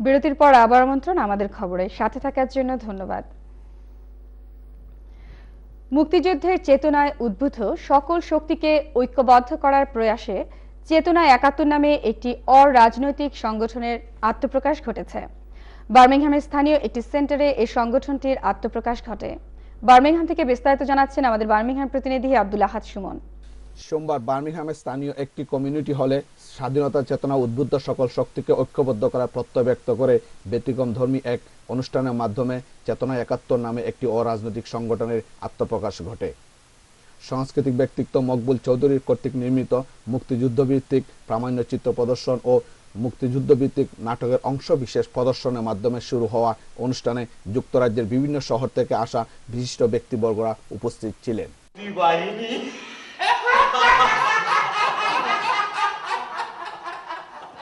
বিরতির পর আবার আমন্ত্রণ আমাদের খবরে। সাথে থাকার জন্য ধন্যবাদ। মুক্তিযুদ্ধের চেতনায় উদ্ভূত সকল শক্তিকে ঐক্যবদ্ধ করার প্রয়াসে চেতনা একাত্তর নামে একটি অরাজনৈতিক সংগঠনের আত্মপ্রকাশ ঘটেছে। বার্মিংহামের স্থানীয় একটি সেন্টারে এই সংগঠনটির আত্মপ্রকাশ ঘটে। বার্মিংহাম থেকে বিস্তারিত জানাচ্ছেন আমাদের বার্মিংহাম প্রতিনিধি আব্দুল আহাদ সুমন। সোমবার বার্মিংহামের স্থানীয় একটি কমিউনিটি হলে স্বাধীনতা চেতনা উদ্বুদ্ধ সকল শক্তিকে ঐক্যবদ্ধ করার প্রত্যয় ব্যক্ত করে ব্যতিক্রম ধর্মী এক অনুষ্ঠানের মাধ্যমে চেতনা একাত্তর নামে একটি অরাজনৈতিক সংগঠনের আত্মপ্রকাশ ঘটে। সাংস্কৃতিক ব্যক্তিত্ব মকবুল চৌধুরীর কর্তৃক নির্মিত মুক্তিযুদ্ধ ভিত্তিক প্রামাণ্য চিত্র প্রদর্শন ও মুক্তিযুদ্ধ ভিত্তিক নাটকের অংশ বিশেষ প্রদর্শনের মাধ্যমে শুরু হওয়া অনুষ্ঠানে যুক্তরাজ্যের বিভিন্ন শহর থেকে আসা বিশিষ্ট ব্যক্তিবর্গরা উপস্থিত ছিলেন।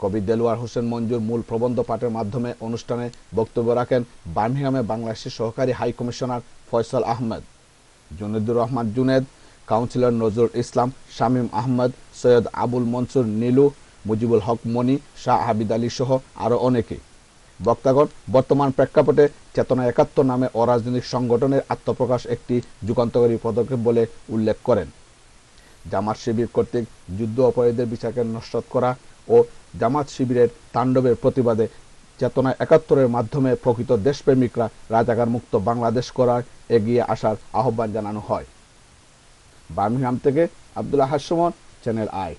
কবি দেলোয়ার হোসেন মঞ্জুর মূল প্রবন্ধ পাঠের মাধ্যমে অনুষ্ঠানে বক্তব্য রাখেন বার্মিংহামে বাংলাদেশের সহকারী high commissioner Faisal Ahmed, Junedur Rahman Juned, councillor Nazrul Islam, Shamim Ahmad, Syed Abul Mansur Nilu, Mujibul Haq Moni Shah Habid Ali সহ আরও অনেকে। বক্তাগণ, বর্তমান প্রেক্ষাপটে চেতনা একাত্তর নামে অরাজনৈতিক সংগঠনের আত্মপ্রকাশ একটি যুগান্তকারী পদক্ষেপ বলে উল্লেখ করেন। জামাত শিবির কর্তৃক যুদ্ধ অপরাধীদের বিচারকে নস্বাত করা ও জামাত শিবিরের তাণ্ডবের প্রতিবাদে চেতনা একাত্তরের মাধ্যমে প্রকৃত দেশপ্রেমিকরা রাজাকার মুক্ত বাংলাদেশ করার এগিয়ে আসার আহ্বান জানানো হয়। বার্মিংহাম থেকে আব্দুল্লাহ হাসমন চ্যানেল আই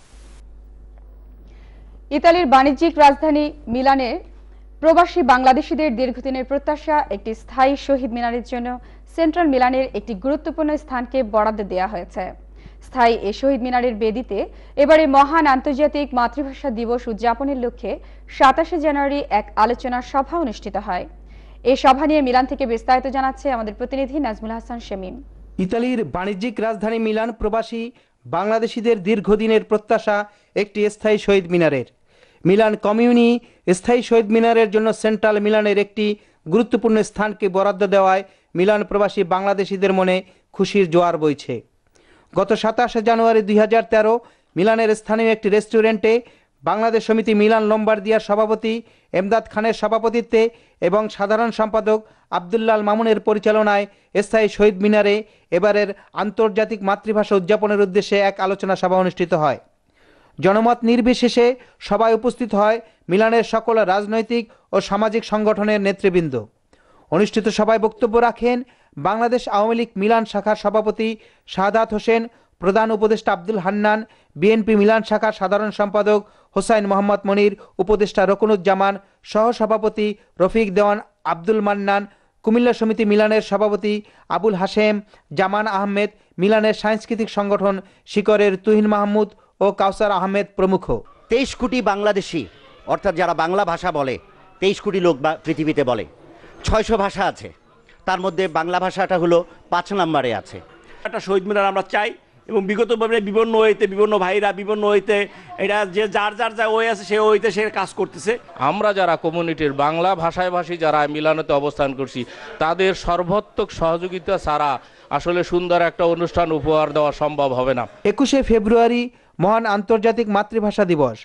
ইতালির বাণিজ্যিক রাজধানী মিলানে প্রবাসী বাংলাদেশিদের দীর্ঘদিনের প্রত্যাশা, একটি স্থায়ী শহীদ মিনারের জন্য সেন্ট্রাল মিলানের একটি গুরুত্বপূর্ণ স্থানকে বরাদ্দ দেওয়া হয়েছে। স্থায়ী এ শহীদ মিনারের বেদিতে এবারে মহান আন্তর্জাতিক মাতৃভাষা দিবস উদযাপনের লক্ষ্যে সাতাশে জানুয়ারি এক আলোচনা সভা অনুষ্ঠিত হয়। এই সভা নিয়ে মিলান থেকে বিস্তারিত জানাচ্ছে আমাদের প্রতিনিধি নাজমুল হাসান শামীম। ইতালির বাণিজ্যিক রাজধানী মিলান প্রবাসী বাংলাদেশিদের দীর্ঘদিনের প্রত্যাশা একটি স্থায়ী শহীদ মিনারের। মিলান কমিউনি স্থায়ী শহীদ মিনারের জন্য সেন্ট্রাল মিলানের একটি গুরুত্বপূর্ণ স্থানকে বরাদ্দ দেওয়ায় মিলান প্রবাসী বাংলাদেশিদের মনে খুশির জোয়ার বইছে। গত সাতাশে জানুয়ারি দুই হাজার তেরো মিলানের স্থানীয় একটি রেস্টুরেন্টে বাংলাদেশ সমিতি মিলান লম্বার্দিয়ার সভাপতি এমদাদ খানের সভাপতিত্বে এবং সাধারণ সম্পাদক আবদুল্লাল মামুনের পরিচালনায় স্থায়ী শহীদ মিনারে এবারের আন্তর্জাতিক মাতৃভাষা উদযাপনের উদ্দেশ্যে এক আলোচনা সভা অনুষ্ঠিত হয়। জনমত নির্বিশেষে সভায় উপস্থিত হয় মিলানের সকল রাজনৈতিক ও সামাজিক সংগঠনের নেতৃবৃন্দ। অনুষ্ঠিত সভায় বক্তব্য রাখেন বাংলাদেশ আওয়ামী লীগ মিলান শাখার সভাপতি শাহাদাত হোসেন, প্রধান উপদেষ্টা আব্দুল হান্নান, বিএনপি মিলান শাখার সাধারণ সম্পাদক হোসাইন মোহাম্মদ মনির, উপদেষ্টা রকুনুজ্জামান, সহসভাপতি রফিক দেওয়ান আব্দুল মান্নান, কুমিল্লা সমিতি মিলানের সভাপতি আবুল হাশেম, জামান আহমেদ, মিলানের সাংস্কৃতিক সংগঠন শিকরের তুহিন মাহমুদ ও কাউসার আহমেদ প্রমুখ। তেইশ কোটি বাংলাদেশি, অর্থাৎ যারা বাংলা ভাষা বলে, তেইশ কোটি লোক পৃথিবীতে বলে। ছয়শো ভাষা আছে। তার মধ্যে বাংলা ভাষাটা হলো পাঁচ নম্বরে আছে। একটা শহীদ মিনার আমরা চাই এবং বিগতভাবে বিভিন্ন ওয়েতে বিভিন্ন ভাইরা বিভিন্ন ওয়েতে এটা যে যার যার যা ওয়ে আছে সে ওয়েতে সে কাজ করতেছে। আমরা যারা কমিউনিটির বাংলা ভাষায় ভাষী যারা মিলানোতে অবস্থান করছি তাদের সর্বাত্মক সহযোগিতা ছাড়া আসলে সুন্দর একটা অনুষ্ঠান উপহার দেওয়া সম্ভব হবে না। একুশে ফেব্রুয়ারি মহান আন্তর্জাতিক মাতৃভাষা দিবস।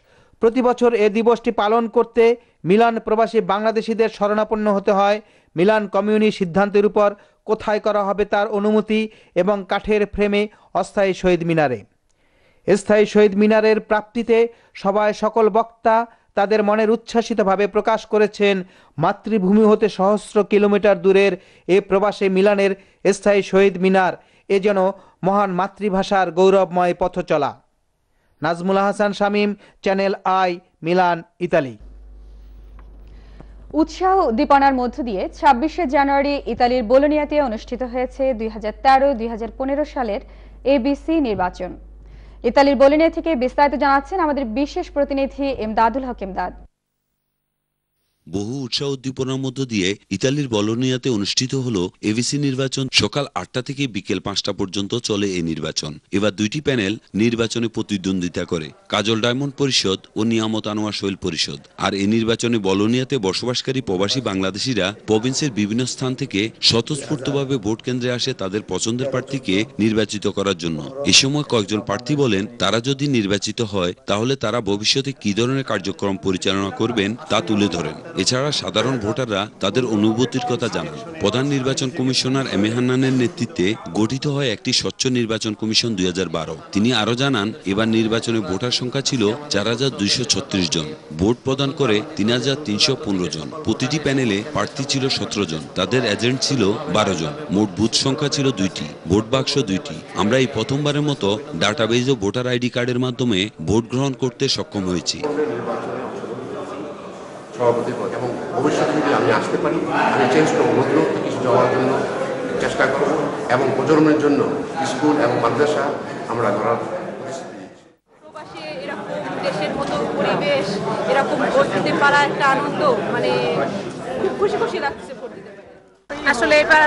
প্রতি বছর এ দিবসটি পালন করতে মিলান প্রবাসী বাংলাদেশিদের শরণাপন্ন হতে হয়। মিলান কমিউনি সিদ্ধান্তের উপর কোথায় করা হবে তার অনুমতি এবং কাঠের ফ্রেমে অস্থায়ী শহীদ মিনারে। স্থায়ী শহীদ মিনারের প্রাপ্তিতে সবাই সকল বক্তা তাদের মনের উচ্ছ্বাসিতভাবে প্রকাশ করেছেন। মাতৃভূমি হতে সহস্র কিলোমিটার দূরের এ প্রবাসে মিলানের স্থায়ী শহীদ মিনার এ যেন মহান মাতৃভাষার গৌরবময় পথ চলা Nazmul Hasan Shamim, Channel I, Milan, Italy. উৎসাহ উদ্দীপনার মধ্য দিয়ে ছাব্বিশে জানুয়ারি ইতালির বোলোনিয়াতে অনুষ্ঠিত হয়েছে দুই হাজার তেরো, দুই হাজার পনেরো সালের এবিসি নির্বাচন। ইতালির বোলোনিয়া থেকে বিস্তারিত জানাচ্ছেন আমাদের বিশেষ প্রতিনিধি এমদাদুল হক এমদাদ। বহু উৎসাহ উদ্দীপনার মধ্য দিয়ে ইতালির বলোনিয়াতে অনুষ্ঠিত হল এভিসি নির্বাচন। সকাল আটটা থেকে বিকেল পাঁচটা পর্যন্ত চলে এই নির্বাচন। এবার দুইটি প্যানেল নির্বাচনে প্রতিদ্বন্দ্বিতা করে। কাজল ডায়মন্ড পরিষদ ও নিয়ামত আনোয়ার শৈল পরিষদ। আর এই নির্বাচনে বলোনিয়াতে বসবাসকারী প্রবাসী বাংলাদেশিরা প্রভিন্সের বিভিন্ন স্থান থেকে স্বতঃস্ফূর্তভাবে ভোট কেন্দ্রে আসে তাদের পছন্দের প্রার্থীকে নির্বাচিত করার জন্য। এ সময় কয়েকজন প্রার্থী বলেন, তারা যদি নির্বাচিত হয়, তাহলে তারা ভবিষ্যতে কি ধরনের কার্যক্রম পরিচালনা করবেন তা তুলে ধরেন। এছাড়া সাধারণ ভোটাররা তাদের অনুভূতির কথা জানান। প্রধান নির্বাচন কমিশনার এম এ নেতৃত্বে গঠিত হয় একটি স্বচ্ছ নির্বাচন কমিশন দুই তিনি আরও জানান, এবার নির্বাচনে ভোটার সংখ্যা ছিল চার হাজার দুইশো ছত্রিশ জন। ভোট প্রদান করে তিন হাজার তিনশো পনেরো জন। প্রতিটি প্যানেলে প্রার্থী ছিল সতেরো জন। তাদের এজেন্ট ছিল বারো জন। মোট বুথ সংখ্যা ছিল দুইটি। ভোট বাক্স দুইটি। আমরা এই প্রথমবারের মতো ডাটাবেজ ও ভোটার আইডি কার্ডের মাধ্যমে ভোট গ্রহণ করতে সক্ষম হয়েছি। সভাপতি পদ এবং ভবিষ্যতে যদি আমি আসতে পারি, আমি চেঞ্জ করব নতুনত্ব কিছু যাওয়ার জন্য চেষ্টা করব এবং প্রজন্মের জন্য স্কুল এবং মাদ্রাসা আমরা ধরার পরিবেশ, এরকম ভোট পারা একটা আনন্দ মানে খুব খুশি খুশি লাগছে। আসলে এবার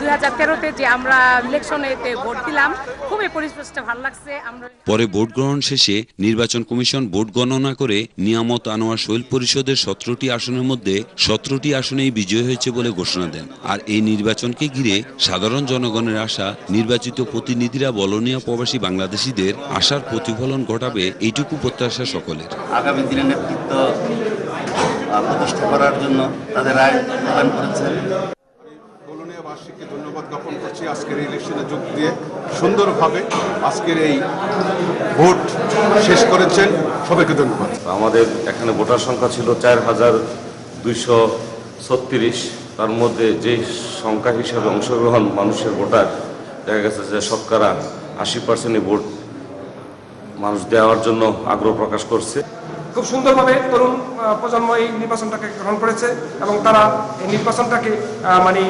দুই হাজার তেরোতে যে আমরা ইলেকশনেতে ভোট দিলাম খুবই পরিবেশটা ভালো লাগছে। আমরা পরে ভোট গ্রহণ শেষে নির্বাচন কমিশন ভোট গণনা করে নিয়ামত আনোয়ার শৈল পরিষদের সতেরোটি আসনের মধ্যে সতেরোটি আসনেই বিজয় হয়েছে বলে ঘোষণা দেন। আর এই নির্বাচনকে ঘিরে সাধারণ জনগণের আশা নির্বাচিত প্রতিনিধিরা বলনীয় প্রবাসী বাংলাদেশিদের আশার প্রতিফলন ঘটাবে এইটুকু প্রত্যাশা সকলের। আগামী দিনে নেতৃত্ব প্রতিষ্ঠা করার জন্য তাদের রায় প্রদান করেছেন কলোনিয়া বার্ষিককে ধন্যবাদ জ্ঞাপন করছি আজকের এই ইলেকশনে যোগ দিয়ে। সুন্দরভাবে আজকের এই ভোট শেষ করেছেন। সবাইকে ধন্যবাদ। আমাদের এখানে ভোটার সংখ্যা ছিল চার হাজার দুইশো ছত্রিশ। তার মধ্যে যে সংখ্যা হিসাবে অংশগ্রহণ মানুষের ভোটার দেখা গেছে যে শতকরা আশি পার্সেন্টই ভোট মানুষ দেওয়ার জন্য আগ্রহ প্রকাশ করছে। খুব সুন্দরভাবে তরুণ প্রজন্ম এই নির্বাচনটাকে গ্রহণ করেছে এবং তারা এই নির্বাচনটাকে মানে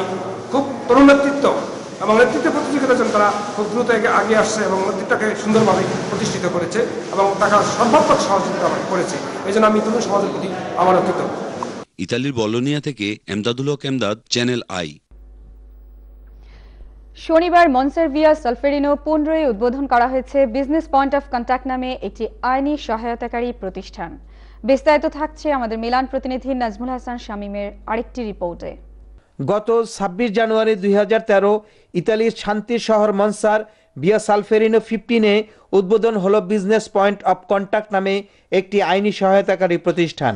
খুব তরুণ নেতৃত্ব এবং নেতৃত্ব প্রতিযোগিতার জন্য তারা খুব দ্রুত এগিয়ে আগিয়ে আসছে এবং নেতৃত্বকে সুন্দরভাবে প্রতিষ্ঠিত করেছে এবং তারা সর্বাত্মক সহযোগিতা করেছে। এই জন্য আমি তরুণ সমাজের প্রতি আমার কৃতজ্ঞ। ইতালির বলোনিয়া থেকে এমদাদুল হক এমদাদ চ্যানেল আই শনিবার মনসারভিয়া সলফেরিনো পনেরোই উদ্বোধন করা হয়েছে বিজনেস পয়েন্ট অফ কন্ট্যাক্ট নামে একটি আইনি সহায়তাকারী প্রতিষ্ঠান। বিস্তারিত থাকছে আমাদের মিলান প্রতিনিধি নাজমুল হাসান শামীমের আরেকটি রিপোর্টে। গত ছাব্বিশ জানুয়ারি দুই হাজার তেরো ইতালির শান্তির শহর মনসার বিয়া সালফেরিনো ফিফটিনে উদ্বোধন হলো বিজনেস পয়েন্ট অফ কন্ট্যাক্ট নামে একটি আইনি সহায়তাকারী প্রতিষ্ঠান।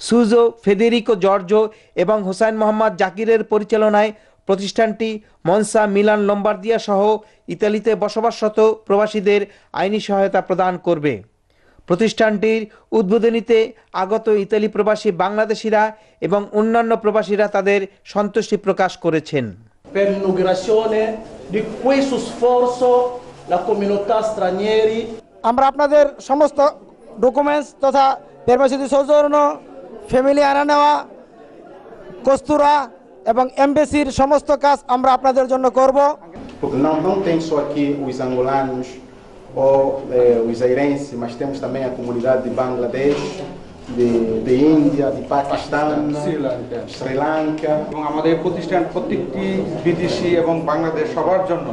সুজো, ফেদেরিকো জর্জো এবং হোসাইন মোহাম্মদ জাকিরের পরিচালনায় প্রতিষ্ঠানটি মনসা, মিলান, লম্বার্দিয়া সহ ইতালিতে বসবাসরত প্রবাসীদের আইনি সহায়তা প্রদান করবে। প্রতিষ্ঠানটির উদ্বোধনীতে আগত ইতালি প্রবাসী বাংলাদেশিরা এবং অন্যান্য প্রবাসীরা তাদের সন্তুষ্টি প্রকাশ করেছেন। আমরা আপনাদের সমস্ত ডকুমেন্টস তথা পেরবাসী সৌজন্য ফ্যামিলি আনা নেওয়া কস্তুরা এবং এমবেসির সমস্ত কাজ আমরা আপনাদের জন্য করব। Não, não tem só aqui os angolanos ou eh, os airenses, mas temos também a comunidade de Bangladesh, de, de Índia, de Paquistão, Sri Lanka. Sri Lanka. এবং আমাদের এই প্রতিষ্ঠান প্রত্যেকটি বিদেশি এবং বাংলাদেশ সবার জন্য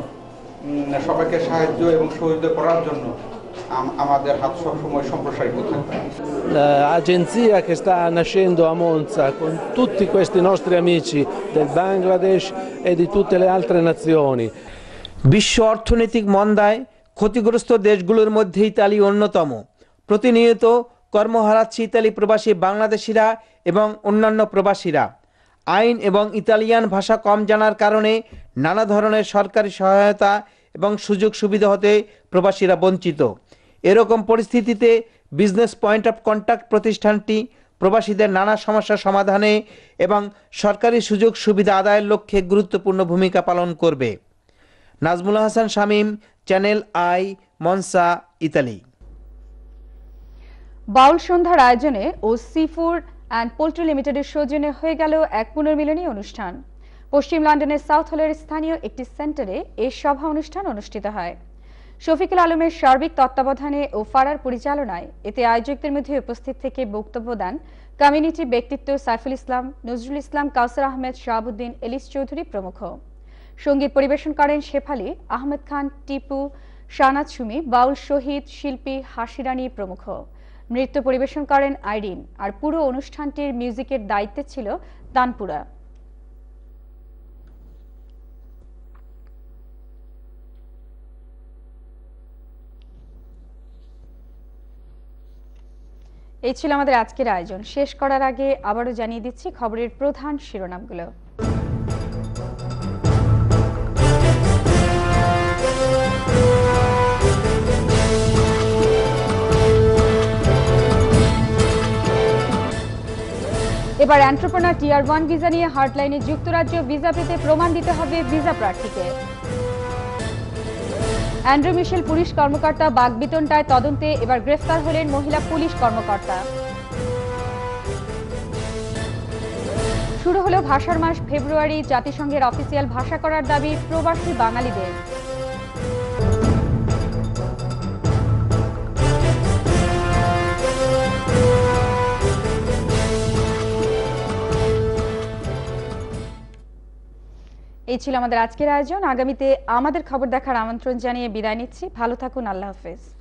উম, সবাইকে সাহায্য এবং সহযোগিতা করার জন্য আম- আমাদের হাত সবসময় সম্প্রসারিত থাকবে L'agenzia che sta nascendo a Monza con tutti questi nostri amici del Bangladesh e di tutte le altre nazioni. বিশ্ব অর্থনৈতিক মন্দায় ক্ষতিগ্রস্ত দেশগুলোর মধ্যে ইতালি অন্যতম। প্রতিনিয়ত কর্ম হারাচ্ছে ইতালি প্রবাসী বাংলাদেশিরা এবং অন্যান্য প্রবাসীরা। আইন এবং ইতালিয়ান ভাষা কম জানার কারণে নানা ধরনের সরকারি সহায়তা এবং সুযোগ সুবিধা হতে প্রবাসীরা বঞ্চিত। এরকম পরিস্থিতিতে বিজনেস পয়েন্ট অফ কন্ট্যাক্ট প্রতিষ্ঠানটি প্রবাসীদের নানা সমস্যা সমাধানে এবং সরকারি সুযোগ সুবিধা আদায়ের লক্ষ্যে গুরুত্বপূর্ণ ভূমিকা পালন করবে। Nazmul Hasan Shamim Channel I Monza Italy বাউল সন্ধ্যার আয়োজনে ও সি ফুড অ্যান্ড পোল্ট্রি লিমিটেডের সৌজন্যে হয়ে গেল এক পুনর্মিলনী অনুষ্ঠান। পশ্চিম লন্ডনের সাউথ হলের স্থানীয় একটি সেন্টারে এই সভা অনুষ্ঠান অনুষ্ঠিত হয়। শফিকুল আলমের সার্বিক তত্ত্বাবধানে ও ফারার পরিচালনায় এতে আয়োজকদের মধ্যে উপস্থিত থেকে বক্তব্য দেন কমিউনিটি ব্যক্তিত্ব সাইফুল ইসলাম, নজরুল ইসলাম, কাউসার আহমেদ, শাহাবুদ্দিন, এলিস চৌধুরী প্রমুখ। সংগীত পরিবেশন করেন শেফালি, আহমেদ খান, টিপু শানাজ সুমি, বাউল শহীদ, শিল্পী হাসিরানী প্রমুখ। নৃত্য পরিবেশন করেন আইরিন আর পুরো অনুষ্ঠানটির মিউজিকের দায়িত্বে ছিল তানপুরা। এই ছিল আমাদের আজকের আয়োজন। শেষ করার আগে আবারও জানিয়ে দিচ্ছি খবরের প্রধান শিরোনামগুলো। এবার অ্যান্ট্রোপোনার টিয়ার ওয়ান ভিসা নিয়ে হার্টলাইনে যুক্তরাজ্য ভিসা পেতে প্রমাণ দিতে হবে ভিসা প্রার্থীকে। অ্যান্ড্রু মিশেল পুলিশ কর্মকর্তা বাগবিতনটায় তদন্তে এবার গ্রেফতার হলেন মহিলা পুলিশ কর্মকর্তা। শুরু হলো ভাষার মাস, ফেব্রুয়ারি। জাতিসংঘের অফিসিয়াল ভাষা করার দাবি প্রবাসী বাঙালিদের। এই ছিল আমাদের আজকের আয়োজন। আগামীতে আমাদের খবর দেখার আমন্ত্রণ জানিয়ে বিদায় নিচ্ছি। ভালো থাকুন, আল্লাহ হাফেজ।